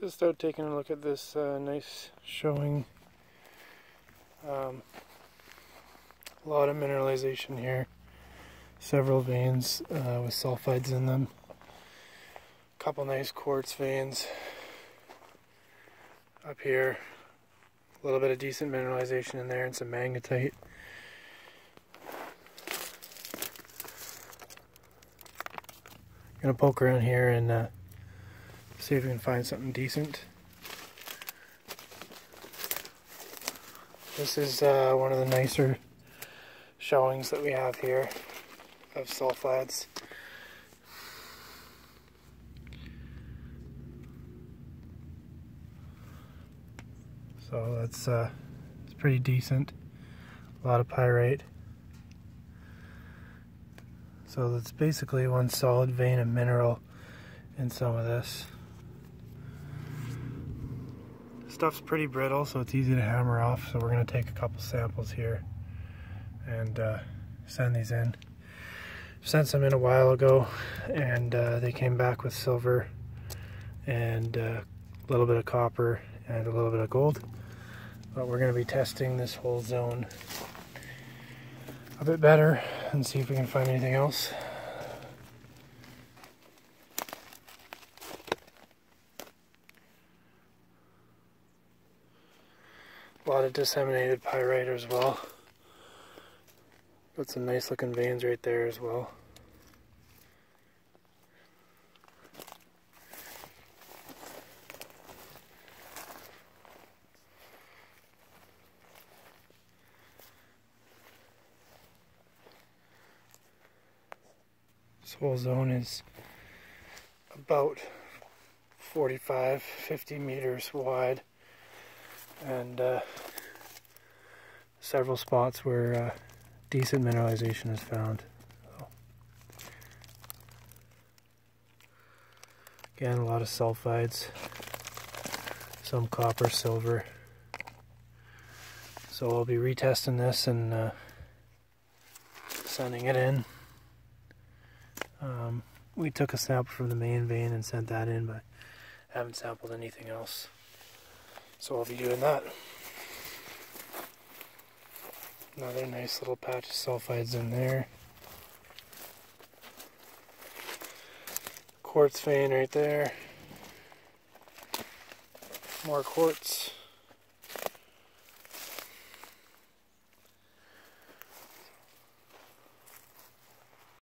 Just out taking a look at this uh, nice showing. Um, a lot of mineralization here. Several veins uh, with sulfides in them. a Couple nice quartz veins up here. A little bit of decent mineralization in there and some magnetite. Gonna poke around here and uh, see if we can find something decent. This is uh, one of the nicer showings that we have here of sulfides. So that's uh, it's pretty decent. A lot of pyrite. So that's basically one solid vein of mineral in some of this. Stuff's pretty brittle, so it's easy to hammer off. So we're going to take a couple samples here and uh, send these in. Sent some in a while ago, and uh, they came back with silver and uh, a little bit of copper and a little bit of gold. But we're going to be testing this whole zone a bit better and see if we can find anything else. A lot of disseminated pyrite as well. Got some nice looking veins right there as well. This whole zone is about 45, 50 meters wide and uh, several spots where uh, decent mineralization is found. So. Again, a lot of sulfides, some copper, silver. So I'll be retesting this and uh, sending it in. Um, we took a sample from the main vein and sent that in, but haven't sampled anything else. So I'll be doing that. Another nice little patch of sulfides in there. Quartz vein right there. More quartz.